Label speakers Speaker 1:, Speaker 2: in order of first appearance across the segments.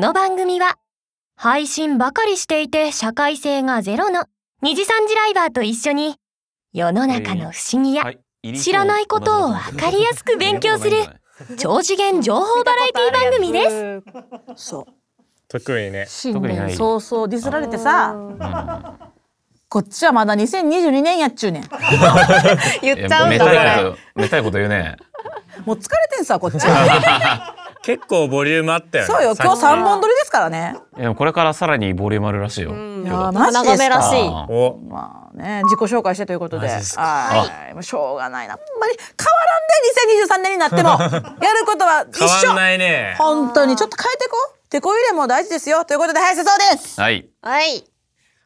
Speaker 1: この番組は配信ばかりしていて社会性がゼロの二次三次ライバーと一緒に世の中の不思議や知らないことをわかりやすく勉強する超次元情報バラエティ番組です。
Speaker 2: そう。
Speaker 3: 特にね。
Speaker 2: 新年早々ディスられてさこっちはまだ2022年やっちゅうねん。
Speaker 4: 言っちゃうんだ
Speaker 5: ことめたいこと言うね。
Speaker 2: もう疲れてんさこっちは
Speaker 3: 結構ボリュームあったよね。
Speaker 2: そうよ。今日三本撮りですからね。
Speaker 5: いやこれからさらにボリュームあるらしいよ。
Speaker 2: いや
Speaker 5: 今日
Speaker 2: マジです
Speaker 4: らしい。
Speaker 5: あー
Speaker 3: お。
Speaker 2: まあね自己紹介してということで。
Speaker 3: マジっすか。
Speaker 2: はい。もうしょうがないな。あんまり変わらんで2023年になっても。やることは一緒。
Speaker 3: 変わんないね。
Speaker 2: 本当に。ちょっと変えてこう。手こ入れも大事ですよ。ということで早瀬そうです。
Speaker 5: はい。
Speaker 4: はい。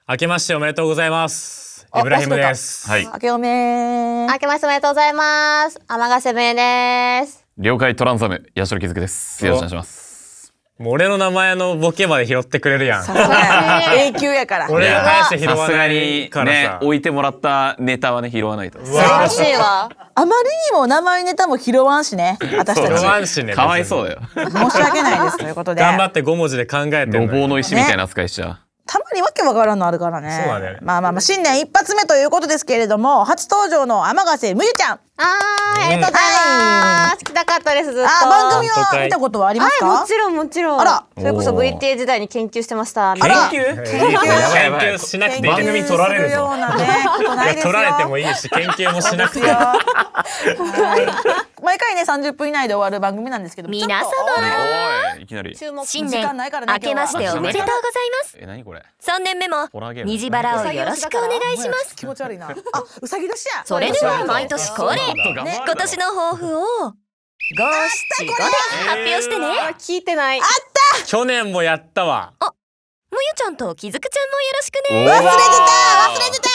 Speaker 3: 明けましておめでとうございます。イブラヒムです。
Speaker 5: はい。
Speaker 2: 明けおめ
Speaker 4: 明けましておめでとうございます。天ヶ瀬めです
Speaker 5: 了解トランサム八代気づくです。よろしくお願いします。
Speaker 3: もう俺の名前のボケまで拾ってくれるやん。
Speaker 2: さすが 永久やから。
Speaker 3: 俺が早瀬拾
Speaker 5: さすが
Speaker 3: わない
Speaker 5: に
Speaker 3: から
Speaker 5: ね
Speaker 3: さ、
Speaker 5: 置いてもらったネタはね拾わないと。
Speaker 3: うわ
Speaker 4: らしいわ。
Speaker 2: あまりにも名前ネタも拾わんしね。私た
Speaker 3: 拾
Speaker 2: ち
Speaker 3: わんしね
Speaker 5: かわいそうだよ。
Speaker 2: 申し訳ないです。ということで。
Speaker 3: 頑張って5文字で考えて
Speaker 5: 路
Speaker 3: る
Speaker 5: 傍の石みたいな扱いしちゃう。
Speaker 2: たまにわけわからんのあるからね。
Speaker 3: そうだね。
Speaker 2: まあまあまあ新年一発目ということですけれども初登場の天ヶ瀬むゆちゃん。
Speaker 4: あーありがとうございます。来たかったですずっと。
Speaker 2: あ番組はい見たことはありますか、
Speaker 4: はいもちろんもちろん。
Speaker 2: あら。
Speaker 4: それこそ
Speaker 5: おー。
Speaker 4: VTA 時代に研究してました。
Speaker 5: 研究？
Speaker 3: 研究？しなくていい
Speaker 5: 番組取られるぞ。
Speaker 2: 研究すようなねことない
Speaker 3: や
Speaker 2: ですよ。
Speaker 3: 取られてもいいし研究もしなくて
Speaker 2: 毎回ね30分以内で終わる番組なんですけど
Speaker 1: 皆様
Speaker 5: いいきなり。
Speaker 4: 注目。
Speaker 2: 時
Speaker 1: 新年
Speaker 2: 間ないからね
Speaker 1: 明けましておめでとうございます。
Speaker 5: え何これ
Speaker 1: ？3年目も虹バラをよろしくお願いします。
Speaker 2: 気持ち悪いな。あうさぎ年や。
Speaker 1: それでは毎年恒例
Speaker 2: ね
Speaker 1: 今年の抱負を五七五で発表してね。
Speaker 4: あ聞いてない。
Speaker 3: 去年もやったわ。
Speaker 1: むゆちゃんときずくちゃんもよろしくね。
Speaker 5: 忘れて
Speaker 2: 忘れてた。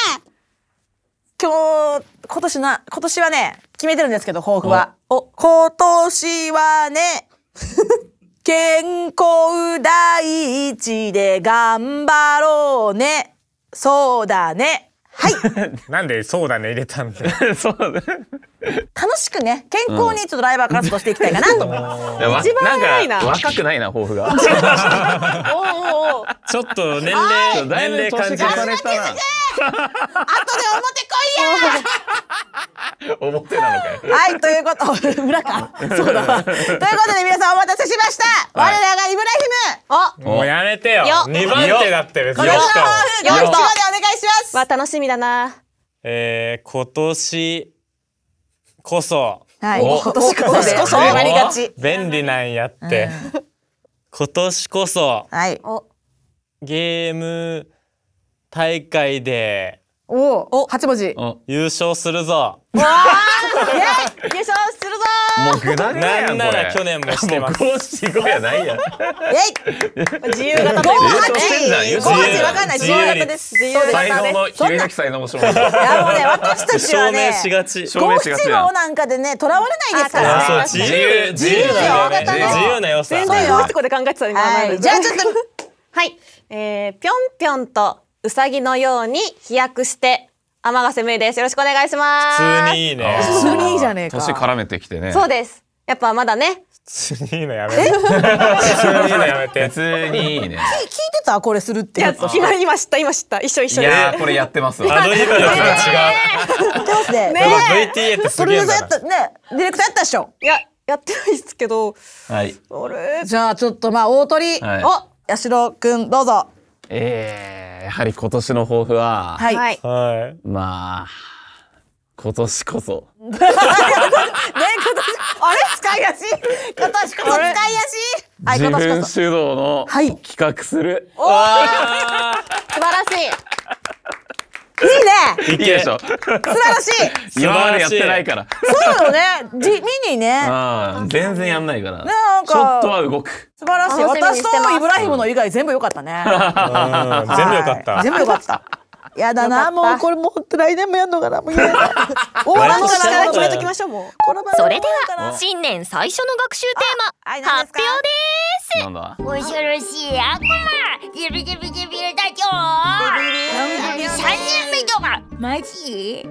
Speaker 2: 今日今年な今年はね決めてるんですけど抱負はお今年はね 健康第一で頑張ろうね。そうだね。はい。
Speaker 3: なんでそうだね入れたんだよ。
Speaker 5: そうだね。
Speaker 2: 楽しくね健康にちょっとライバー活動していきたいかなと。思います、
Speaker 5: いやわ
Speaker 4: 一番早いな。
Speaker 5: なんか若くないな抱負が。
Speaker 3: ちょっと年齢年齢感じる
Speaker 5: 年重ねたな
Speaker 2: 後で表来い
Speaker 5: 表なのか
Speaker 2: はいということ 裏か？そうだ。わということで皆さんお待たせしました、
Speaker 5: はい。
Speaker 2: 我らがイブラヒム。
Speaker 4: あ
Speaker 3: もうやめてよ。
Speaker 4: よ。
Speaker 3: 二番手だってる
Speaker 2: 今年の
Speaker 3: しかも
Speaker 2: 抱負五七五でお願いします。
Speaker 4: わ楽しみだな。
Speaker 3: えー、今年こそ。
Speaker 2: はい。
Speaker 5: お
Speaker 2: 今年こそ
Speaker 4: こ
Speaker 2: りがち
Speaker 3: 便利なんやって、今年こそ
Speaker 2: はい
Speaker 4: お
Speaker 3: ゲーム大会で
Speaker 2: おお。八文字。
Speaker 5: お
Speaker 3: 優勝するぞ。
Speaker 4: 優勝するぞ
Speaker 5: もうグダグダやんこれ
Speaker 3: なんなら去年もしてます。
Speaker 5: もう五七五やないや。
Speaker 4: 自由形と
Speaker 2: 五
Speaker 4: いうこと
Speaker 2: 八
Speaker 5: 優勝してんじゃん優
Speaker 2: 五
Speaker 5: 勝
Speaker 2: 八わかんない。自由形です自由形
Speaker 5: 才能の
Speaker 2: そんな。
Speaker 5: ひれなき才能もしょう。が
Speaker 2: いやもうね私たちは
Speaker 3: 証
Speaker 2: ね。
Speaker 3: 明しがち
Speaker 5: 証明
Speaker 2: 五
Speaker 5: しがち。やん
Speaker 2: 七五なんかでねとらわれないですか
Speaker 3: あ
Speaker 2: ら
Speaker 3: 自由自由な
Speaker 2: 自由よ
Speaker 3: 自由な良さ。
Speaker 4: 全然五七五で考えてた今
Speaker 2: はいじゃあちょっと
Speaker 4: はい、えー、ぴょんぴょんとうさぎのように飛躍して天ヶ瀬めいです。よろしくお願いします。
Speaker 3: 普通にいいね。
Speaker 2: 普通にいいじゃねえか。
Speaker 5: 年絡めてきてね。
Speaker 4: そうです。やっぱまだね。
Speaker 3: 普通にいいのやめて。普通にいいのやめて。
Speaker 5: 普通にいいね。
Speaker 2: 聞いてたこれするって
Speaker 4: いや
Speaker 2: やつ知
Speaker 4: 今今知った今知った。一緒一緒
Speaker 5: いやーこれやってますわ。
Speaker 3: アドリブ力が違う
Speaker 2: ってますね
Speaker 4: ね
Speaker 3: VTA ってすげえんだな
Speaker 2: ったねディレクターやったでしょ？
Speaker 4: いややってないですけど。
Speaker 5: はい。
Speaker 4: あれ？
Speaker 2: じゃあちょっとまあ大鳥。
Speaker 5: はい。
Speaker 2: お八代くんどうぞ。
Speaker 5: えー、やはり今年の抱負は、
Speaker 2: はい。
Speaker 4: はい。
Speaker 3: はい。
Speaker 5: まあ今年こそ。
Speaker 2: ね今年あれ？使いやすい今年こそ使いやすいはい
Speaker 5: 自
Speaker 2: 今年こそ。
Speaker 5: 分主導の
Speaker 2: はい。
Speaker 5: 企画する、
Speaker 4: 素晴らしい
Speaker 2: いいね。
Speaker 3: いけ
Speaker 5: いいでしょ
Speaker 2: 素晴らしい。
Speaker 5: 今までやってないから。
Speaker 2: そうよね。地味にね。
Speaker 5: 全然やんないから。
Speaker 2: なんか
Speaker 5: ちょっとは動く。
Speaker 2: 素晴らしい。私とイブラヒムの以外全部良かったね。
Speaker 3: うん全部よかった。
Speaker 2: はい全部良かった。やだなもうこれもう来年もやんのかなもう嫌だ終わ
Speaker 3: 割と
Speaker 2: らんのかな
Speaker 3: 力決めと
Speaker 4: きましょうもう。
Speaker 1: それでは新年最初の学習テー
Speaker 2: はい
Speaker 1: マ発表です。
Speaker 5: なんだ？
Speaker 6: 恐ろしい悪魔。ジビジビジビルだよ
Speaker 2: ビビリ
Speaker 6: 3年目とかマジ？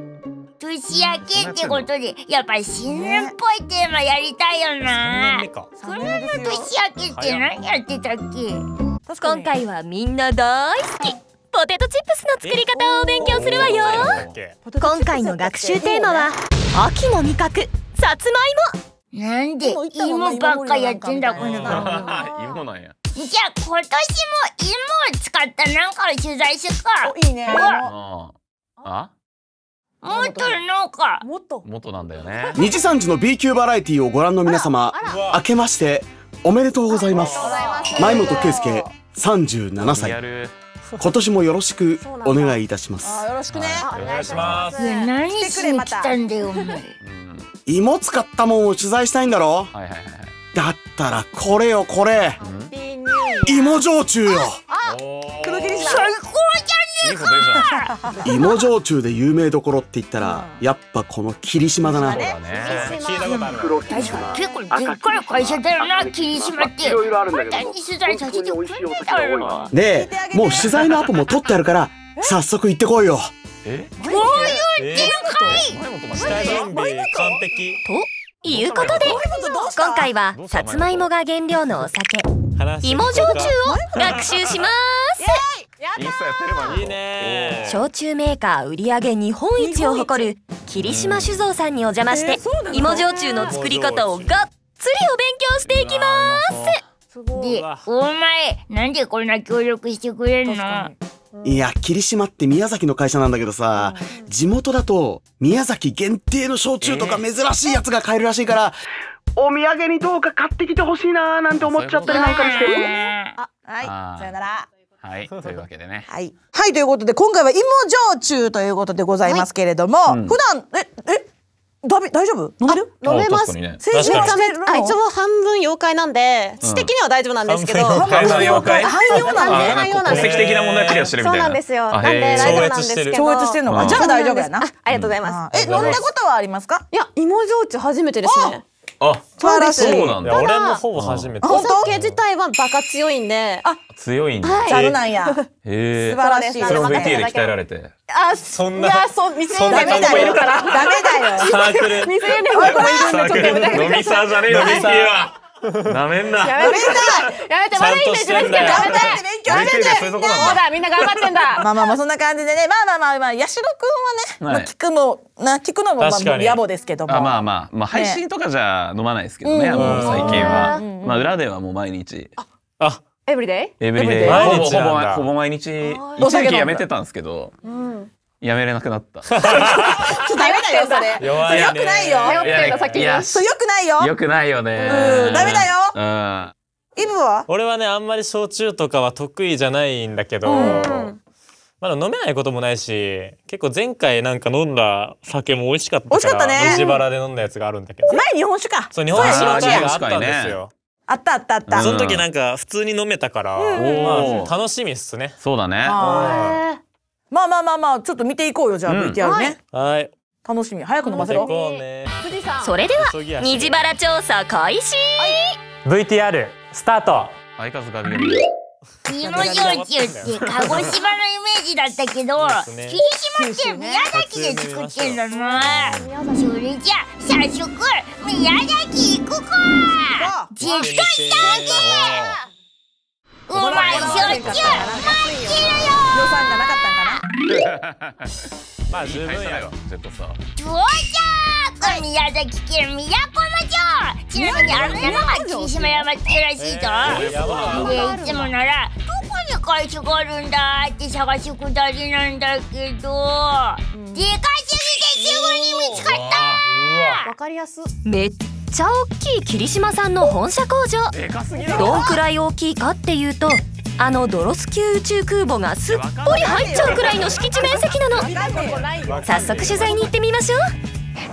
Speaker 6: と年明けってことでやっぱ新年っぽいテーマやりたいよ
Speaker 3: 3
Speaker 6: な
Speaker 3: 年目か。
Speaker 2: 三
Speaker 6: 去年の
Speaker 2: 年
Speaker 6: 明けって何やってたっけ？
Speaker 1: 今回はみんな大好き。ポテトチップスの作り方を勉強するわよ。今回の学習テーマは秋の味覚。さつまいも。
Speaker 6: なんで芋ばっかやってんだこの番
Speaker 2: か
Speaker 6: 組
Speaker 5: 芋なんや。
Speaker 6: じゃあ今年も芋を使ったなんかを取材するか。
Speaker 2: おいいね。
Speaker 5: ああ？
Speaker 6: もっと農家
Speaker 2: もっと。
Speaker 5: 元なんだよね。
Speaker 7: 二次三次の B 級バラエティをご覧の皆様明けましておめでとうございます。前本圭介37
Speaker 5: リア
Speaker 7: 歳
Speaker 5: ル。
Speaker 7: 今年もよろしくお願いいたします。
Speaker 2: あよろしくね。
Speaker 3: お願いします。
Speaker 6: いや何しに来たんだよ。
Speaker 7: 芋使ったもんを取材したいんだろ？
Speaker 5: はいはいはいはい。
Speaker 7: だったらこれよこれ。芋焼酎よ。
Speaker 6: 最高
Speaker 5: じゃん。
Speaker 7: 芋焼酎で有名どころって言ったらやっぱこの霧島だな。
Speaker 5: そうだね。
Speaker 3: 聞いたことある
Speaker 6: 確かに結構でっかい会社だよな霧島って。
Speaker 7: ろいろあるんだけど
Speaker 6: 簡単に。取材させてくれたよ
Speaker 7: でもう取材のアポも取ってあるから早速行ってこいよ。
Speaker 5: え？
Speaker 3: えー。
Speaker 5: 前本
Speaker 3: 下準備完璧。
Speaker 1: ということで今回はさつまいもが原料のお酒
Speaker 3: 話
Speaker 1: 芋焼酎を学習します。焼酎メーカー売上日本一を誇る霧島酒造さんにお邪魔して芋焼酎の作り方をがっつりお勉強していきます。
Speaker 6: でお前なんでこんな協力してくれんの？
Speaker 7: いや霧島って宮崎の会社なんだけどさ地元だと宮崎限定の焼酎とか珍しいやつが買えるらしいからお土産にどうか買ってきてほしいなーなんて思っちゃったりなんかして。
Speaker 2: あはい。さよなら。
Speaker 5: はい。というわけでね。
Speaker 2: はい。はい、ということで、今回は芋焼酎ということでございますけれども、
Speaker 5: うん。
Speaker 2: 普段、え、え、だび、大丈夫？飲める？
Speaker 4: 飲めます
Speaker 5: あ確かにね
Speaker 2: 成人
Speaker 3: 確かに
Speaker 2: はしてるの？
Speaker 4: あ一応半分妖怪なんで知的には大丈夫なんですけど、
Speaker 3: 半分
Speaker 5: 海の妖怪。
Speaker 2: 汎用なん
Speaker 4: あ
Speaker 2: で、
Speaker 4: 汎
Speaker 5: 的な問題クリアしてるみたいな。
Speaker 4: そうなんですよ
Speaker 5: あ
Speaker 4: なんで大丈夫なんですけど
Speaker 2: 超越してんのか。
Speaker 5: うん
Speaker 2: じゃあ大丈夫やな。
Speaker 4: あありがとうございます
Speaker 2: あえ、飲んだことはありますか
Speaker 4: いや芋焼酎初めてですね
Speaker 5: あ、
Speaker 2: 素晴らしい。
Speaker 5: そうなんだ。
Speaker 3: 俺もほぼ初めて
Speaker 4: お酒自体はバカ強いんであ
Speaker 5: 強いんだ。
Speaker 2: ざるなんや。素
Speaker 5: へえ。
Speaker 2: 晴らしい。
Speaker 5: それも
Speaker 4: そうです
Speaker 5: VT で鍛えられて。
Speaker 4: あ
Speaker 3: そんない
Speaker 4: やそう未成
Speaker 3: そんな
Speaker 4: 年
Speaker 2: ダメだよ。
Speaker 3: 顔もいるから
Speaker 2: ダメだよ。
Speaker 3: サークル
Speaker 4: 未成年の子もいるんでちょっとやめてください
Speaker 5: 飲みサーじゃねえよ、
Speaker 3: 飲み
Speaker 5: VT
Speaker 3: サー
Speaker 5: は。なめんな。
Speaker 4: やめてやめてまだいいんです。
Speaker 3: ちゃんとして
Speaker 4: やめて。
Speaker 5: そうだ。
Speaker 4: みんな頑張ってんだ。
Speaker 2: まあまあまあそんな感じでね。まあまあまあまあ八代くんはね、
Speaker 5: はい。
Speaker 2: まあ聞くのな聞くのもまあ野暮ですけども。
Speaker 5: あまあまあ、まあ配信とかじゃ飲まないですけどね、最近は。
Speaker 2: うん
Speaker 5: まあ裏ではもう毎日、
Speaker 3: あ
Speaker 4: エブリデイ
Speaker 5: エブリデイ、
Speaker 3: 毎
Speaker 5: ほぼ毎日、一時期やめてたんですけど、
Speaker 4: うん
Speaker 5: やめれなくなった。
Speaker 2: ちょっとダメだよそれ。
Speaker 3: 弱いね。
Speaker 2: よくないよ。
Speaker 4: 頼ってんだ先に。
Speaker 5: いや、
Speaker 2: そうよくないよ。
Speaker 5: よくないよね。
Speaker 2: うんダメだよ。
Speaker 5: うん。
Speaker 2: イブは？
Speaker 3: 俺はねあんまり焼酎とかは得意じゃないんだけど、
Speaker 4: ん。
Speaker 3: まだ飲めないこともないし結構前回なんか飲んだ酒も美味しかったから
Speaker 2: 美味しかったね。
Speaker 3: 自腹で飲んだやつがあるんだけど。
Speaker 2: 前日本酒か。
Speaker 3: そう日本酒の
Speaker 5: そうや
Speaker 3: チがあったんですよ、
Speaker 2: あったあったあった、
Speaker 5: うん。
Speaker 3: その時なんか普通に飲めたから、まあ楽しみっすね。
Speaker 5: そうだね。
Speaker 2: はいまあまあまあまあちょっと見ていこうよじゃあ
Speaker 5: うん。
Speaker 2: VTR ね、
Speaker 3: はい。
Speaker 2: 楽しみ。早く飲ませ
Speaker 3: 行
Speaker 2: ろ
Speaker 1: それでは虹腹調査開始。
Speaker 3: VTR スタート。
Speaker 5: 相数ガビガビ。
Speaker 6: 芋焼酎って鹿児島のイメージだったけど霧島って宮崎で作ってんだなそれじゃ早速宮崎行くか。絶対うまい焼酎待ってるよ。
Speaker 2: 予算がなかったんかな
Speaker 3: まあ十分や。ろ
Speaker 5: ジェットスター。
Speaker 6: 到着宮崎県都町。ちなみにあんなのが霧島山ってらしいぞ。
Speaker 3: やばい
Speaker 6: でいつもならどこに会社があるんだって探すくだりなんだけど、でかすぎてすぐに見つかった。
Speaker 4: わかりやす。
Speaker 1: めっちゃ大きい霧島さんの本社工場。
Speaker 5: でかすぎる。
Speaker 1: どんくらい大きいかっていうとあのドロス級宇宙空母がすっぽり入っちゃうくらいの敷地面積なの。早速取材に行ってみましょう。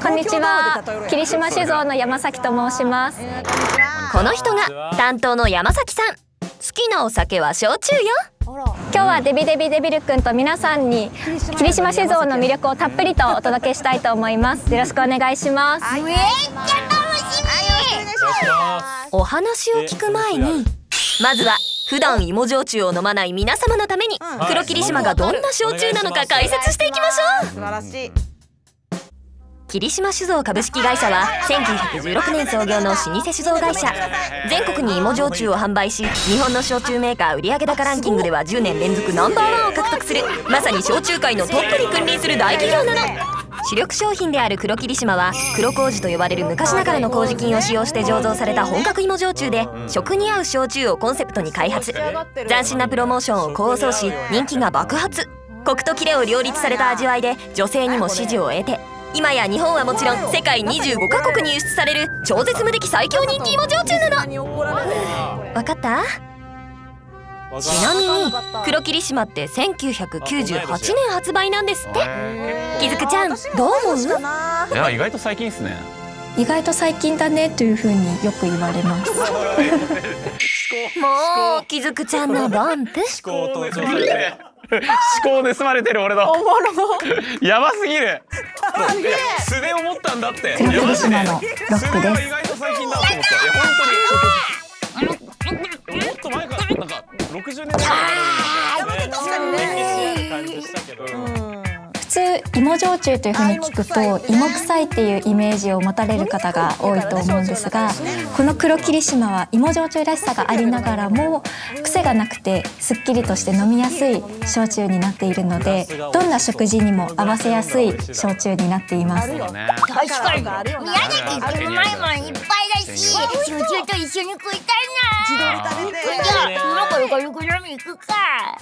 Speaker 8: こんにちは。霧島酒造の山崎と申します。
Speaker 1: この人が担当の山崎さん。好きなお酒は焼酎よ。
Speaker 8: 今日はデビデビデビル君と皆さんに霧島酒造の魅力をたっぷりとお届けしたいと思います。よろしくお願いします。
Speaker 6: めっちゃ楽しみ。
Speaker 1: お話を聞く前にまずは普段芋焼酎を飲まない皆様のために黒霧島がどんな焼酎なのか解説していきましょう。
Speaker 2: 素晴らしい。
Speaker 1: 霧島酒造株式会社は1916年創業の老舗酒造会社。全国に芋焼酎を販売し日本の焼酎メーカー売上高ランキングでは10年連続ナンバーワンを獲得するまさに焼酎界のトップに君臨する大企業なの主力商品である黒霧島は黒麹と呼ばれる昔ながらの麹菌を使用して醸造された本格芋焼酎で食に合う焼酎をコンセプトに開発。斬新なプロモーションを構想し人気が爆発。コクとキレを両立された味わいで女性にも支持を得て今や日本はもちろん世界25カ国に輸出される超絶無敵最強人気芋焼酎なの。わかった？ちなみに黒霧島って1998年発売なんですって。きずくちゃんどう思う？
Speaker 5: いや意外と最近ですね。
Speaker 8: 意外と最近だねというふうによく言われます。
Speaker 1: もうきずくちゃんのボンプ
Speaker 3: 思考盗聴されてる
Speaker 5: 思考盗まれてる俺の。
Speaker 2: おもろ。
Speaker 5: やばすぎる。素で思ったんだって。
Speaker 8: 黒霧島のロックです
Speaker 5: 意外と最近だと思ったいや本当に。もっと前から。なんか60年代
Speaker 3: 感じしたけど
Speaker 8: 普通芋焼酎というふうに聞くと芋臭いっていうイメージを持たれる方が多いと思うんですがこの黒霧島は芋焼酎らしさがありながらも癖がなくてすっきりとして飲みやすい焼酎になっているのでどんな食事にも合わせやすい焼酎になっています。
Speaker 5: ね
Speaker 6: 確かに宮崎ってうまいもんいっぱいだし焼酎と一緒に食いたいな
Speaker 2: 食べて
Speaker 6: じゃあ今から軽く飲み行くか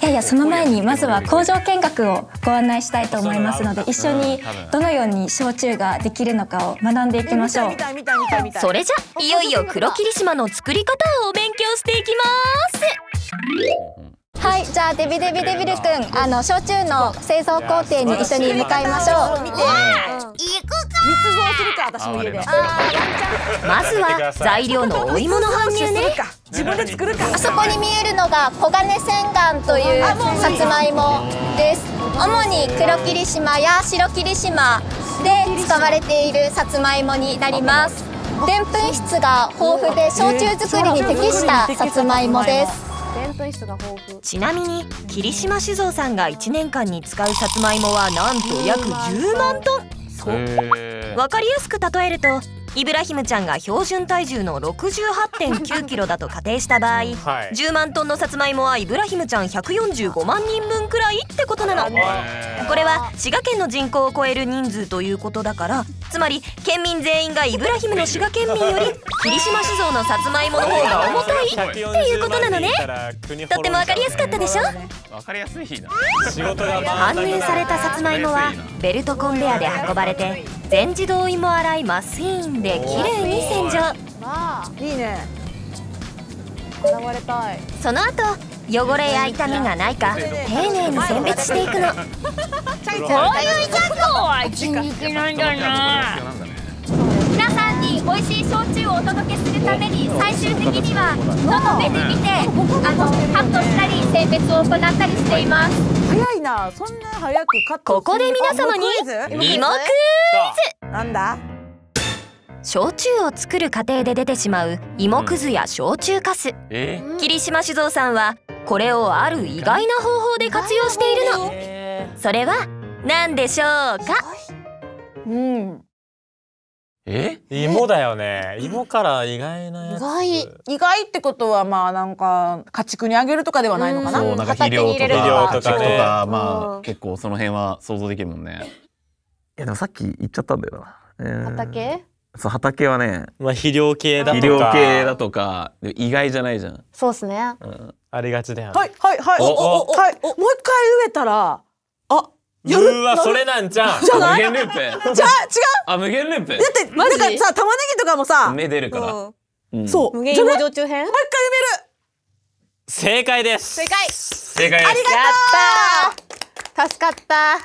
Speaker 8: いやいやその前にまずは工場見学をご案内したいと思いますので一緒にどのように焼酎ができるのかを学んでいきましょう。
Speaker 1: それじゃいよいよ黒霧島の作り方をお勉強していきます。
Speaker 8: はいじゃあデビデビデビルくんあの焼酎の製造工程に一緒に向かいましょう。
Speaker 6: 行く
Speaker 2: 造するか私の家で。
Speaker 1: まずは材料のお芋の搬入ね。
Speaker 2: 自分で作るか
Speaker 8: あそこに見えるのが黄金千貫というさつまいもです。主に黒霧島や白霧島で使われているさつまいもになります。でんぷん質が豊富で焼酎作りに適したさつまいもです。
Speaker 1: ちなみに霧島酒造さんが1年間に使うさつまいもはなんと約10万トン
Speaker 5: へ
Speaker 1: わかりやすく例えるとイブラヒムちゃんが標準体重の68.9キロだと仮定した場合、
Speaker 3: はい。
Speaker 1: 10万トンのさつまいもはイブラヒムちゃん145万人分くらいってことなの。これは滋賀県の人口を超える人数ということだからつまり県民全員がイブラヒムの滋賀県民より霧島酒造のさつまいもの方が重たいっていうことなのね。とってもわかりやすかったでしょ？
Speaker 5: わかりやすいな
Speaker 3: 仕事が
Speaker 1: 搬入されたさつまいもはベルトコンベヤで運ばれて全自動芋洗いマスインできれいに洗浄。
Speaker 2: いいね。
Speaker 1: その後汚れや痛みがないか丁寧に選別していくの。
Speaker 6: こういう作業は人力なんだな
Speaker 8: に美味しい焼酎をお届けするために最終的にはどの目で見てあのカットしたり選別を行ったりしています。
Speaker 2: 早いな。そんな早くカット
Speaker 1: ここで皆様に
Speaker 2: あもうクイズ？なんだ？
Speaker 1: 焼酎を作る過程で出てしまう芋くずや焼酎かす。
Speaker 5: え？
Speaker 1: 霧島酒造さんはこれをある意外な方法で活用しているの。それは何でしょうか？
Speaker 2: うん
Speaker 5: え？
Speaker 3: 芋だよね。芋から意外なやつ。
Speaker 2: 意外。ってことはまあなんか家畜にあげるとかではないのかな？
Speaker 5: そうなんか肥料
Speaker 3: とか。
Speaker 5: 家畜とか。ま
Speaker 4: うん。
Speaker 5: あ結構その辺は想像できるもんね。いやでもさっき言っちゃったんだよな、えー
Speaker 4: 畑？
Speaker 5: そう畑はね
Speaker 3: まあ肥料系だとか。
Speaker 5: 肥料系だとか。意外じゃないじゃん、
Speaker 4: そうですね。
Speaker 5: うん、
Speaker 3: ありがちだよね。
Speaker 2: はいはいはい。
Speaker 3: おお
Speaker 2: はい。もう一回植えたらあやる
Speaker 3: うわそれなんじゃん
Speaker 2: じゃない？
Speaker 5: 無限ループ。
Speaker 2: じゃあ違
Speaker 5: あ無限ループ。
Speaker 2: うだってなんかさ玉ねぎとかもさ
Speaker 5: 目出るから、うん。
Speaker 2: そう。
Speaker 4: 無限
Speaker 2: じゃない
Speaker 4: 芋焼酎編？
Speaker 2: もう一回埋める
Speaker 3: 正解です。
Speaker 4: 正解。
Speaker 5: 正解です。
Speaker 4: やったー助かった。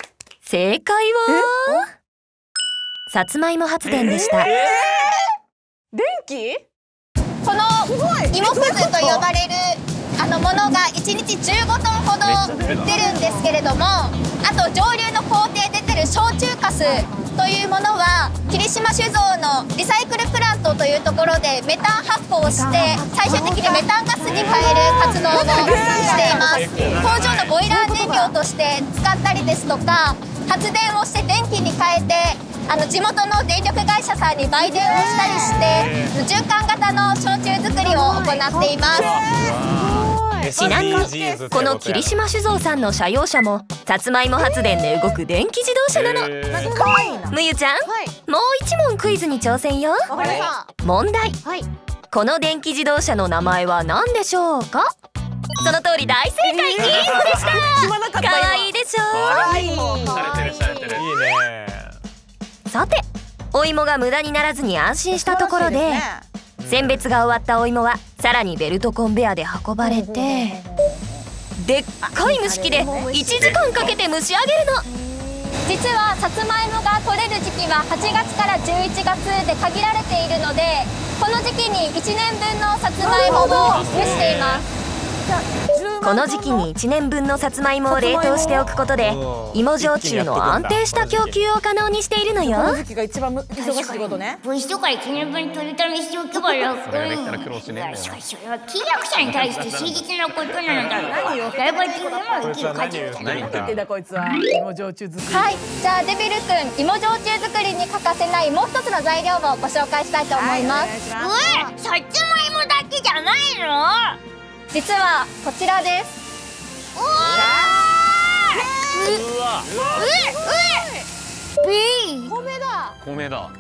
Speaker 1: 正解は？さつまいも発電でした。
Speaker 2: 電気？
Speaker 8: この芋くずと呼ばれるあのものが1日15トンほど出るんですけれどもあと上流の工程で出てる焼酎かすというものは霧島酒造のリサイクルプラントというところでメタン発酵をして最終的にメタンガスに変える活動をしています。工場のボイラー燃料として使ったりですとか発電をして電気に変えてあの地元の電力会社さんに売電をしたりして循環型の焼酎作りを行っています
Speaker 1: ちなみにこの霧島酒造さんの車用車もさつまいも発電で動く電気自動車なの。むゆちゃん、もう一問クイズに挑戦よ。問題、この電気自動車の名前は何でしょうか？その通り大正解。キリンゴでした。可愛いでしょ
Speaker 5: い。いね。
Speaker 1: さてお芋が無駄にならずに安心したところで選別が終わったお芋はさらにベルトコンベアで運ばれてでっかい蒸し器で1時間かけて蒸し上げるの。
Speaker 8: 実はさつまいもが取れる時期は8月から11月で限られているのでこの時期に1年分のさつまいもを蒸しています。
Speaker 1: この時期に1年分のさつまいもを冷凍しておくことで芋焼酎の安定した供給を可能にしているのよ。
Speaker 2: この時期が一番む忙しいってことね。
Speaker 6: 分子とか一年分取りためしておけば楽
Speaker 5: それができたら苦労しねえん。だよ
Speaker 6: しかしそれは契約者に対して誠実なことなのだライバルチームも生きる価値を
Speaker 5: 何言った
Speaker 2: 言ってんだこいつは。芋焼酎作り。
Speaker 8: はいじゃあデビルくん芋焼酎作りに欠かせないもう一つの材料をご紹介したいと思います、
Speaker 2: はい
Speaker 6: えさつまいもだけじゃないの
Speaker 8: 実はこちらです。
Speaker 6: うわ
Speaker 5: うわ
Speaker 6: ええビー
Speaker 8: 米だ
Speaker 5: 米だ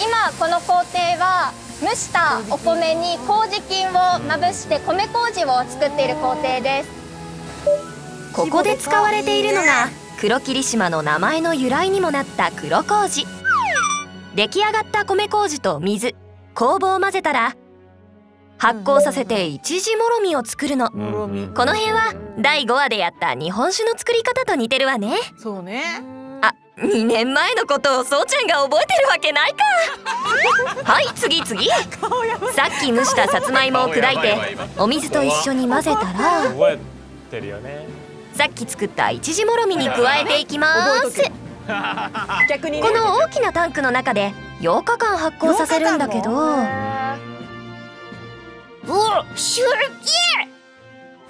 Speaker 8: 今この工程は蒸したお米に麹菌をまぶして米麹を作っている工程です
Speaker 1: ここで使われているのが黒霧島の名前の由来にもなった黒麹出来上がった米麹と水酵母を混ぜたら発酵させて一時もろみを作るの。この辺は第5話でやった日本酒の作り方と似てるわね。
Speaker 2: そうね。
Speaker 1: あ2年前のことをそうちゃんが覚えてるわけないか。はい次次。さっき蒸したさつまいもを砕いてお水と一緒に混ぜたら。
Speaker 3: 覚えてるよね。
Speaker 1: さっき作った一時もろみに加えていきます。
Speaker 2: 逆にね。
Speaker 1: この大きなタンクの中で8日間発酵させるんだけど
Speaker 6: うわシュルキ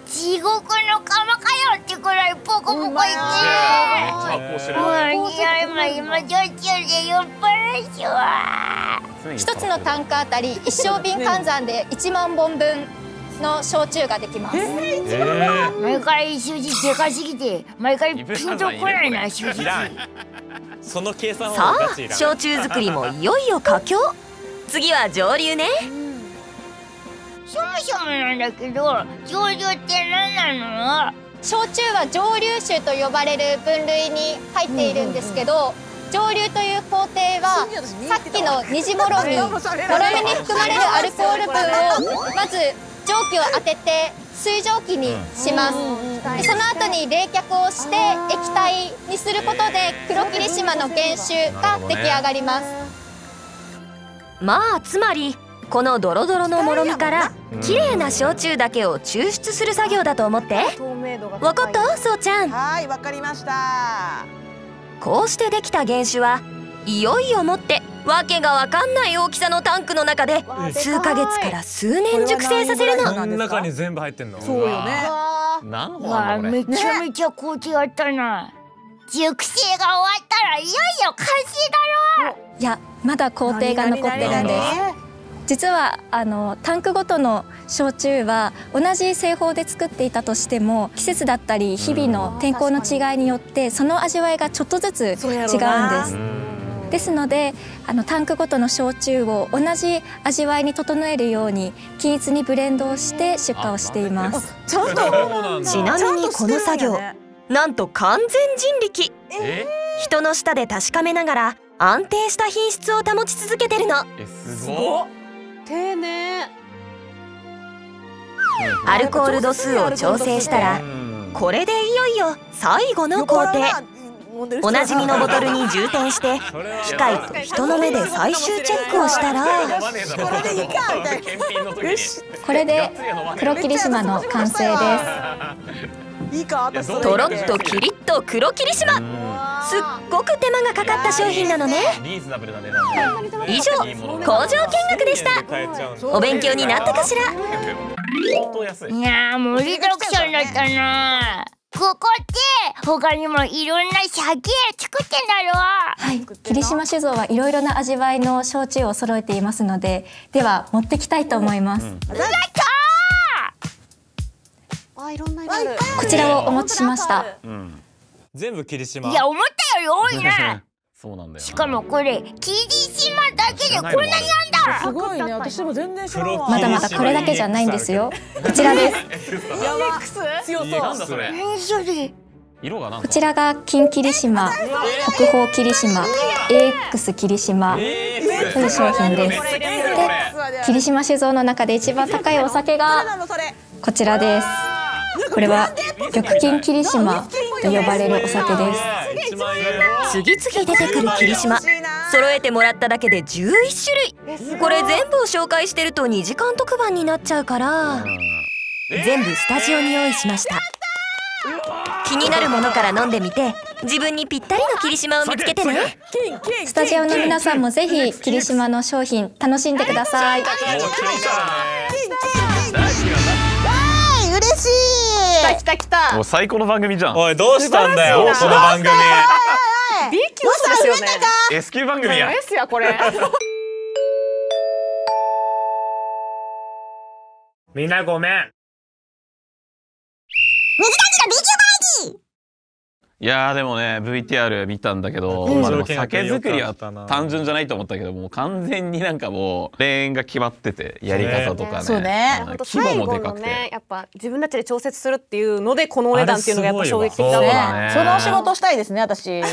Speaker 6: 地獄の釜かよってくらいポコポコいって
Speaker 5: る
Speaker 6: 今焼酎で酔っ払い。しわ
Speaker 8: 一つのタンクあたり一升瓶換算で1万本分の焼酎ができます。
Speaker 5: えー。
Speaker 6: 毎回数字でかすぎて毎回ピンとこない。な数字
Speaker 3: その計算
Speaker 1: さあ焼酎作りもいよいよ佳境。次は蒸留ね
Speaker 6: そもそもなんだけど上流って何なの？
Speaker 8: 焼酎は蒸留酒と呼ばれる分類に入っているんですけど蒸留という工程はさっきの 虹もろみもろみに含まれるアルコール分を まず蒸気を当てて水蒸気にします。でその後に冷却をして液体にすることで黒霧島の原酒が出来上がります。
Speaker 1: まあつまりこのドロドロのもろみから綺麗な焼酎だけを抽出する作業だと思って。わかった？そうちゃん。
Speaker 2: はいわかりました。
Speaker 1: こうしてできた原酒はいよいよもってわけがわかんない大きさのタンクの中で数ヶ月から数年熟成させるの。
Speaker 3: 中に全部入ってんの
Speaker 2: そうよね。
Speaker 5: 何の
Speaker 6: うわ
Speaker 5: 方なんだこれ？
Speaker 6: めちゃめちゃ工程あったな。熟成が終わったらいよいよ完成だろ。
Speaker 9: いやまだ工程が残ってるん
Speaker 2: 何
Speaker 9: です実はあのタンクごとの焼酎は同じ製法で作っていたとしても季節だったり日々の天候の違いによってその味わいがちょっとずつ違うんで
Speaker 2: な。
Speaker 9: す。ですのであのタンクごとの焼酎を同じ味わいに整えるように均一にブレンドをして出荷をしています。
Speaker 2: ちゃんと
Speaker 1: ちなみにこの作業なんと完全人力。
Speaker 5: え？
Speaker 1: 人の舌で確かめながら安定した品質を保ち続けてるの。
Speaker 5: えすごっ
Speaker 4: 丁寧。
Speaker 1: アルコール度数を調整したら
Speaker 5: うん。
Speaker 1: これでいよいよ最後の工程。おなじみのボトルに充填して機械と人の目で最終チェックをしたら
Speaker 2: これで
Speaker 9: 黒霧島の完成です。
Speaker 2: いいか私。
Speaker 1: とろっとキリッと黒霧島すっごく手間がかかった商品なのね。
Speaker 5: リーズナブルな値段で
Speaker 1: 以上工場見学でした。お勉強になったかしら。
Speaker 5: 相当安い
Speaker 6: いやー盛りだくさんだったな。ここって他にもいろんな酒作ってんだろ。
Speaker 9: はい、霧島酒造はいろいろな味わいの焼酎を揃えていますので、では持ってきたいと思います。
Speaker 4: あ、いろんな色ある。
Speaker 9: こちらをお持ちしました。
Speaker 3: うん全部霧島。
Speaker 6: いや思ったより多いね。
Speaker 5: そうなんだよな。
Speaker 6: しかもこれ霧島だけでこんなにあんだ。
Speaker 2: すごいね。私も全然知らんわ
Speaker 9: まだまだこれだけじゃないんですよ。こちらです。
Speaker 2: やば強そう。
Speaker 5: なんだそれ？
Speaker 6: 何それ。
Speaker 5: 色が
Speaker 9: こちらが金霧島、国宝霧島、AX 霧島という商品です。で、霧島酒造の中で一番高いお酒がこちらです。これは玉金霧島と呼ばれるお酒です。
Speaker 1: 次々出てくる霧島。揃えてもらっただけで11種類。これ全部を紹介してると2時間特番になっちゃうから。全部スタジオに用意しました。気になるものから飲んでみて自分にぴったりの霧島を見つけてね。
Speaker 9: スタジオの皆さんもぜひ霧島の商品楽しんでください。
Speaker 2: 嬉しい。
Speaker 4: 来た来た来た。
Speaker 5: もう最高の番組じゃん。
Speaker 3: おいどうしたんだよこの番組。
Speaker 4: B 級ですよね。
Speaker 5: S 級番組や。
Speaker 4: S やこれ。
Speaker 3: みんなごめん
Speaker 5: いやーでもね VTR 見たんだけど、
Speaker 3: うん。
Speaker 5: まあ酒造りは
Speaker 3: 良かったな
Speaker 5: 単純じゃないと思ったけどもう完全になんかもうレーンが決まっててやり方とかね
Speaker 2: そうね。
Speaker 5: 規模
Speaker 4: 最後
Speaker 5: もでかくて、
Speaker 4: のね、やっぱ自分たちで調節するっていうのでこのお値段っていうのがやっぱ衝撃的だね。
Speaker 2: そのお仕事したいですね私。
Speaker 5: いや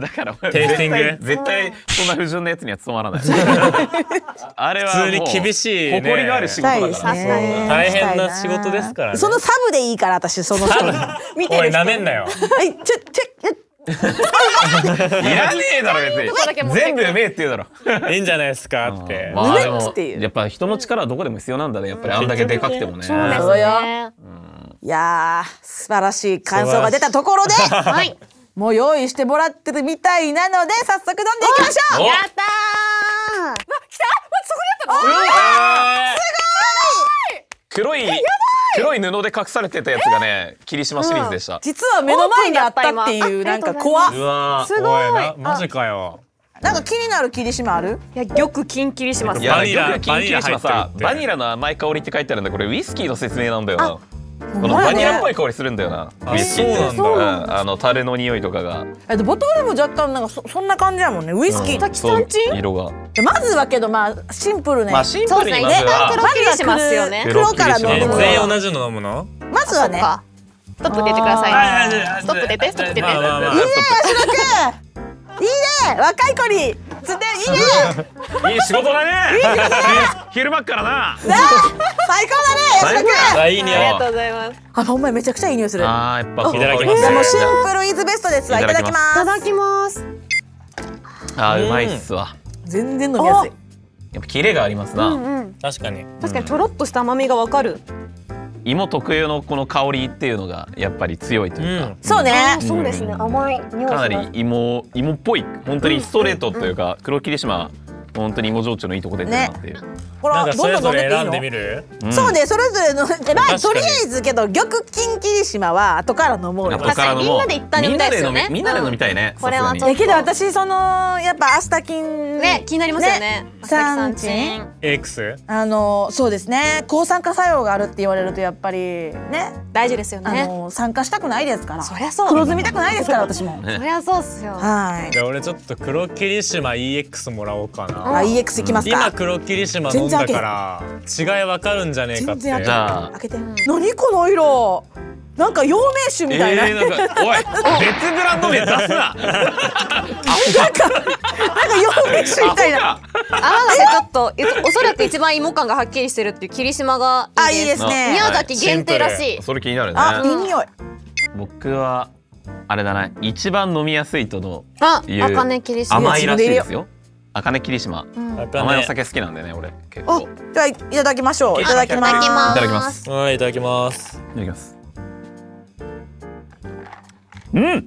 Speaker 5: だから俺
Speaker 3: テイスティング
Speaker 5: 絶対絶対そんな不純なやつには務まらない。あれは
Speaker 3: 普通に厳しいね。
Speaker 5: 誇りがある仕事だから。
Speaker 2: ね
Speaker 3: 大変な仕事ですからね。
Speaker 2: そのサブでいいから私その人見てる人
Speaker 3: なめんなよ。
Speaker 2: はいちょちょ
Speaker 5: いらねえだろ 別に。全部うめえって言うだろ。
Speaker 3: いいんじゃないですかって。
Speaker 5: まあでも
Speaker 2: うめっっていう。
Speaker 5: やっぱ人の力はどこでも必要なんだね。やっぱりあんだけでかくてもね。
Speaker 4: そうです
Speaker 2: そうよ。
Speaker 4: ね。
Speaker 2: いやー素晴らしい感想が出たところで
Speaker 4: はい。
Speaker 2: もう用意してもらってるみたいなので早速飲んでいきましょう。
Speaker 5: お
Speaker 4: やった
Speaker 5: 黒い黒い布で隠されてたやつがね 霧島シリーズでした、
Speaker 2: 実は目の前にあったっていうなんか怖っ。
Speaker 3: うわ
Speaker 4: すごい。
Speaker 3: マジかよ。
Speaker 2: なんか気になる霧島ある？
Speaker 4: ー。いや玉金切りします。
Speaker 5: いや
Speaker 3: バニラ
Speaker 5: よくキンキリ島さ
Speaker 3: バニラ
Speaker 5: の甘い香りって書いてあるんだ。これウイスキーの説明なんだよなこのバニラっぽい香りするんだよな。
Speaker 3: あ
Speaker 5: ウイスキーって。
Speaker 3: そうなんだ。
Speaker 5: うんあのタレの匂いとかが。
Speaker 2: えっとボトルも若干なんかそそんな感じやもんね。ウイスキー、
Speaker 5: うん。そう色が。
Speaker 2: でまずはけどまあシンプルね、
Speaker 5: まあシンプルにまず
Speaker 4: そうですね。
Speaker 5: は
Speaker 4: ますよね。
Speaker 2: 黒から飲むの？
Speaker 3: え全員同じの飲むの？
Speaker 2: まずはね。
Speaker 4: ストップ出てくださいね。ストップ出てストップ出て。
Speaker 3: まあまあまあ。
Speaker 2: いいね足野くん。いいね若い子に。つっていいね。
Speaker 5: い。い仕事だね。昼間っからな。
Speaker 2: 最高だ
Speaker 3: あいい匂い
Speaker 4: ありがとうございます。
Speaker 2: あほんまにめちゃくちゃいい匂いする。
Speaker 5: あーやっぱ
Speaker 3: いただきます。
Speaker 2: もうシンプルイズベストですわ。いただき
Speaker 4: い
Speaker 2: ます。
Speaker 4: ただきます。
Speaker 5: あーうまいっすわ。
Speaker 2: 全然飲みやすい。
Speaker 5: やっぱキレがありますな、
Speaker 4: うん。
Speaker 3: 確かに。
Speaker 4: 確かにちょろっとした甘みがわかる。
Speaker 5: 芋特有のこの香りっていうのがやっぱり強いと
Speaker 3: う
Speaker 5: いうか、
Speaker 3: ん。
Speaker 2: そうね。
Speaker 4: あそうですね。甘い匂いします。
Speaker 5: かなり芋芋っぽい本当にストレートというか、黒霧島本当に芋焼酎のいいとこ出てるなっていう、
Speaker 2: ほ
Speaker 3: なんかそれ
Speaker 2: らどんどん飲ん
Speaker 3: 選んでみる？
Speaker 5: うん。
Speaker 2: そうねそれぞれのえまあとりあえずけど玉金霧島は後から飲もうよ。
Speaker 5: 後からのも
Speaker 4: 確かにみんなで一旦飲みたいですよね。
Speaker 5: みんなで飲みたいね、
Speaker 4: これは
Speaker 5: さすがに。
Speaker 2: えけど私そのやっぱアスタキン
Speaker 4: ね気になりますよね。
Speaker 2: サンチン
Speaker 3: X
Speaker 2: あのそうですね。抗酸化作用があるって言われるとやっぱりね。
Speaker 4: 大事ですよ
Speaker 2: あ
Speaker 4: ね。
Speaker 2: の参加したくないですから。
Speaker 4: そりゃそう。
Speaker 2: 黒ずみたくないですから私も。
Speaker 5: ね
Speaker 4: そりゃそうっすよ。
Speaker 2: はい。
Speaker 3: じゃあ俺ちょっと黒霧島 EX もらおうかな。
Speaker 2: あ EX いきます
Speaker 3: 今
Speaker 2: か
Speaker 3: 黒霧島飲んだから違いわかるんじゃねえかって。
Speaker 5: じゃあ。
Speaker 2: 開けて。何この色？なんか陽明酒みたいな、
Speaker 5: えー、なんかおい 別ブランド名出すな。
Speaker 2: なんか陽明酒みたいな。
Speaker 4: 泡がねちょっといおそらく一番芋感がはっきりしてるっていう霧島が
Speaker 2: あいい
Speaker 4: いいです。
Speaker 2: ね。
Speaker 4: 宮崎限定らしい。
Speaker 5: それ気になるね。
Speaker 2: あいい匂い
Speaker 5: 僕はあれだな。一番飲みやすいとの
Speaker 4: あ
Speaker 5: いう
Speaker 4: 赤根霧島。
Speaker 5: 甘いらしいですよ赤根霧島。
Speaker 4: うん。
Speaker 3: 赤
Speaker 5: 甘いお
Speaker 3: ね
Speaker 5: 酒好きなんでね俺結
Speaker 2: あ
Speaker 5: 構。い
Speaker 2: じゃあいただきましょう。いただきます。
Speaker 4: いただきます。
Speaker 3: はいいただきます。
Speaker 5: いただきます。うん。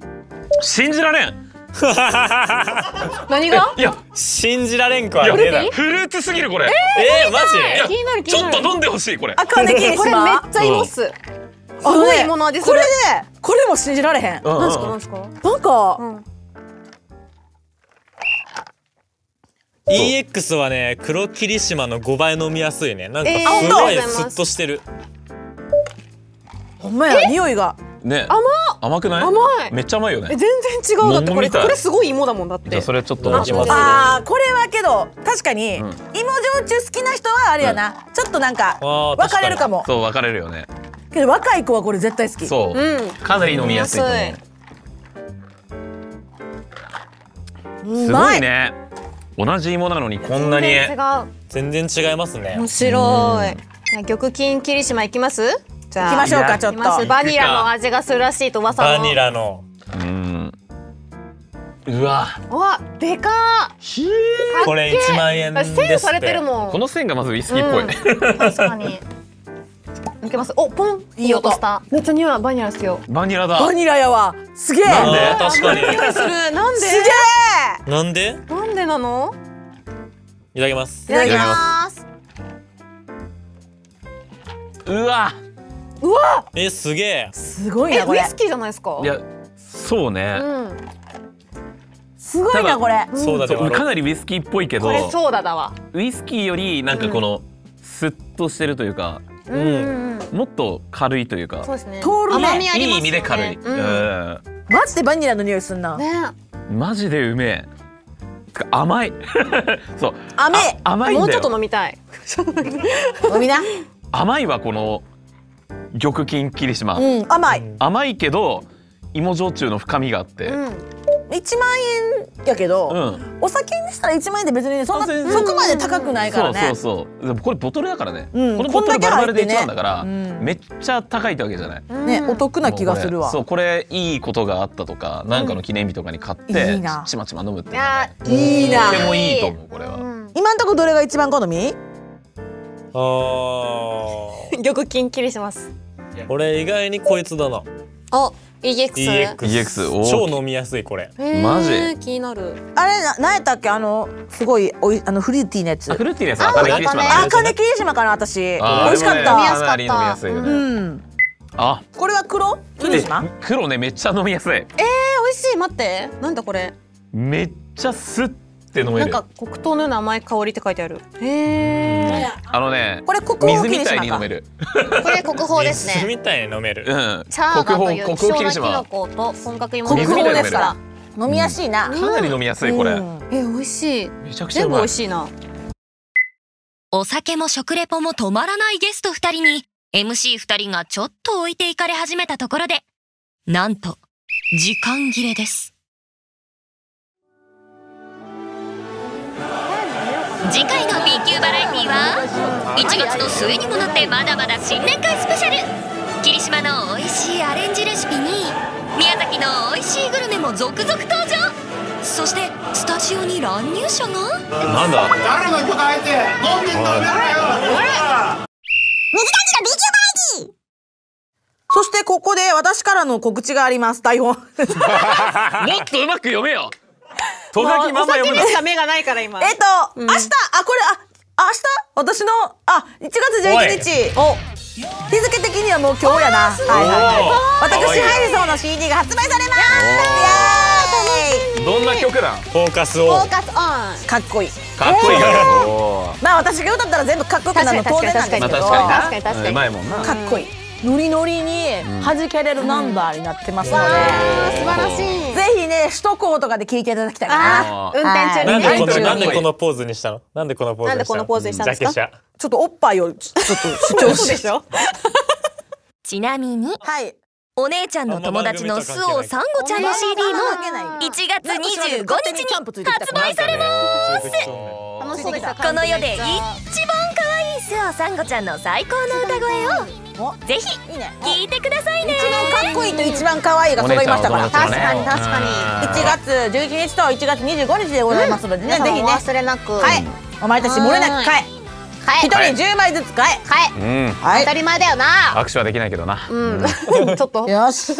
Speaker 5: 信じられん。
Speaker 4: 何が？
Speaker 5: いや
Speaker 3: 信じられんくはい
Speaker 5: や
Speaker 3: ねえだろ
Speaker 5: フルーツすぎるこれ。
Speaker 3: えー、マジ？
Speaker 5: いや
Speaker 4: 気になる気
Speaker 5: ちょ
Speaker 4: になる。
Speaker 5: っと飲んでほしいこれ。
Speaker 2: 赤根霧
Speaker 4: これめ
Speaker 2: 島
Speaker 4: っちゃ芋っす。すごい芋の味する。
Speaker 2: これ。ねこれも信じられへん。
Speaker 5: うん。うん
Speaker 4: なんすかなんすか？
Speaker 2: なんか、
Speaker 4: うん
Speaker 3: EX はね黒霧島の5倍飲みやすいね。なんか
Speaker 4: えー
Speaker 3: すごいスッとしてる、
Speaker 2: ほんまや、匂いが。
Speaker 5: ね。
Speaker 4: 甘っ！
Speaker 5: 甘くない？
Speaker 4: 甘い。
Speaker 5: めっちゃ甘いよね。
Speaker 4: え全然違うだってこれこれすごい芋だもんだって。
Speaker 5: じゃあそれちょっと
Speaker 3: いきます。
Speaker 2: あー、これはけど、確かに、
Speaker 5: うん
Speaker 2: 芋焼酎好きな人はあれやな、ちょっとなんか、
Speaker 3: あー
Speaker 2: 分かれるかも。
Speaker 5: そう分かれるよね。
Speaker 2: けど若い子はこれ絶対好き。
Speaker 5: そう、
Speaker 4: うん。
Speaker 5: かなり飲みやすいと思う。す
Speaker 2: うまい。
Speaker 5: ごいね同じ芋なのにこんなに。
Speaker 4: 全然違う。
Speaker 3: 全然違いますね。
Speaker 4: 面白い。玉金霧島行きます？じゃあ。
Speaker 2: 行きましょうか、ちょっと。
Speaker 4: バニラの味がするらしいと噂の。
Speaker 3: バニラの。
Speaker 5: うん。うわ。
Speaker 4: うわでか
Speaker 5: ひ
Speaker 4: ー。
Speaker 3: これ1万円ですって。
Speaker 4: 線されてるもん。
Speaker 5: この線がまずウイスキーっぽい、
Speaker 4: うん確かに。いけます。おポン。いい音した。めっちゃ匂いバニラですよ。
Speaker 5: バニラだ。
Speaker 2: バニラやわ。すげえ。
Speaker 5: なんで？
Speaker 3: 確かに。
Speaker 4: 匂いする。なんで？す
Speaker 2: げえ。
Speaker 3: なんで？
Speaker 4: なの？
Speaker 3: いただきます。
Speaker 4: いただきます。
Speaker 5: うわ。
Speaker 2: うわ、
Speaker 3: えすげえ。
Speaker 2: すごいなこれ。
Speaker 4: えウイ。スキーじゃないですか？
Speaker 5: いやそうね、
Speaker 4: うん。
Speaker 2: すごいなこれ。
Speaker 3: そうだ
Speaker 5: うかなりウイスキーっぽいけど。
Speaker 4: こだわ。
Speaker 5: ウイスキーよりなんかこの、スッとしてるというか
Speaker 4: うんうんうん。
Speaker 5: もっと軽いというか。
Speaker 4: そうですね。
Speaker 2: 通るね
Speaker 4: 甘みありますよね。
Speaker 5: いい意味で軽い、
Speaker 4: うん。
Speaker 5: うん。
Speaker 2: マジでバニラの匂いすんな。
Speaker 4: ね。
Speaker 5: マジでうめえ甘い。そう。
Speaker 2: 甘い。
Speaker 5: あ甘い
Speaker 4: もうちょっと飲みたい。
Speaker 2: 飲みな。
Speaker 5: 甘いわこの玉金霧島、
Speaker 2: うん、甘い。
Speaker 5: 甘いけど芋焼酎の深みがあって、
Speaker 4: うん
Speaker 2: 一万円やけど、
Speaker 5: うん。
Speaker 2: お酒にしたら一万円で別にねそんなそこまで高くないからね。
Speaker 5: そうそうそう。これボトルだからね、
Speaker 2: うん
Speaker 5: このボトルバラバラで1万だから、
Speaker 2: ねうん
Speaker 5: めっちゃ高いってわけじゃない、
Speaker 2: ね、お得な気がするわ。
Speaker 5: そうこれいいことがあったとかなんかの記念日とかに買って、
Speaker 2: いいな。
Speaker 5: ちまちま飲むって
Speaker 4: いや
Speaker 5: ね。
Speaker 2: いいな。
Speaker 5: とてもいいと思うこれは、
Speaker 4: うん
Speaker 2: 今んとこどれが一番好み？
Speaker 3: あー。
Speaker 4: 玉金霧します。
Speaker 3: 俺意外にこいつだな。
Speaker 4: お EX
Speaker 3: EX 超飲みやすいこれ。
Speaker 5: マジ？
Speaker 4: 気になる。
Speaker 2: あれな何やったっけ？あのすごいおいあのフルーティーなやつ。
Speaker 5: あフルーティーです
Speaker 4: あ
Speaker 5: 赤根霧島
Speaker 4: あ
Speaker 2: あ、金霧島かな私。美味しかった。
Speaker 4: 飲みやすかった
Speaker 2: うん。
Speaker 5: あ。
Speaker 2: これは黒？霧島？
Speaker 5: え黒ねめっちゃ飲みやすい。
Speaker 4: えー、美味しい。待って。なんだこれ。
Speaker 5: めっちゃスッて飲める。
Speaker 4: なんか黒糖のような甘い香りって書いてある。へえ
Speaker 5: あのね
Speaker 2: これ国宝
Speaker 5: 水みたいに飲める。
Speaker 8: これ国宝ですね。
Speaker 3: 水みたいに飲める。
Speaker 5: うん。
Speaker 4: チャーガという
Speaker 5: 国
Speaker 4: 希少なキノコと本格芋
Speaker 2: 国宝ですから。飲みやすいな。
Speaker 5: かなり飲みやすいこれ、
Speaker 2: うん。
Speaker 4: え美味しい。
Speaker 5: めちゃくちゃ
Speaker 4: 全部美味しいな。
Speaker 1: お酒も食レポも止まらないゲスト2人に MC2 人がちょっと置いていかれ始めたところでなんと時間切れです次回の B 級バラエティーは1月の末にもなってまだまだ新年会スペシャル霧島の美味しいアレンジレシピに宮崎の美味しいグルメも続々登場そしてスタジオに乱入者が？
Speaker 5: なんだ
Speaker 10: 誰の許可入って飲んでんのやめろよ
Speaker 2: そしてここで私からの告知があります。台本。
Speaker 5: もっとうまく読めよとがきま
Speaker 4: お
Speaker 5: ま読むな
Speaker 4: しか目がないから今。
Speaker 2: えっと、明日、あ、これ、あ、明日？私の、あ、1月11日。お。日付的にはもう今日やな。はいはいはい。私、ハイソーの CD が発売されます。
Speaker 5: どんな曲なん？
Speaker 3: フォーカスを。
Speaker 4: フォーカスオン。
Speaker 2: かっこいい。
Speaker 5: かっこいい
Speaker 2: まあ私が歌ったら全部かっこよくなるの当然なんですけど。
Speaker 5: まあ確かにな
Speaker 4: 確かに。確かに
Speaker 5: うまいもんな。
Speaker 2: かっこいい。ノリノリに弾けれるナンバーになってますので、
Speaker 4: 素晴らしい。
Speaker 2: ぜひね首都高とかで聞いていただきたいな。
Speaker 4: 運転中にね。
Speaker 3: なんでなんでこのポーズにしたの？なんでこのポーズにしたの？
Speaker 4: なんでこのポーズにしたんですか？
Speaker 3: ジャケ写。
Speaker 2: ちょっとおっぱいをちょっと主張し。
Speaker 4: そうでしょ？
Speaker 1: ちなみに。
Speaker 2: はい。
Speaker 1: お姉ちゃんの友達のスオサンゴちゃんの CD も1月25日に発売されます。この世で一番可愛いスオサンゴちゃんの最高の歌声を。ぜひ。聞いてくださいね。
Speaker 2: 一番かっこいいと一番可愛いが揃いましたから。
Speaker 4: 確かに確かに。
Speaker 2: 1月11日と1月25日でございますのでね、ぜひね、
Speaker 4: お忘れなく。
Speaker 2: はい、お前たち漏れなく買え。
Speaker 4: はい。
Speaker 2: 一人10枚ずつ買え。
Speaker 4: はい。
Speaker 5: うん。
Speaker 2: はい。
Speaker 4: 当た。り前だよな。
Speaker 5: 握手はできないけどな、
Speaker 4: うん。ちょっと。
Speaker 2: よし。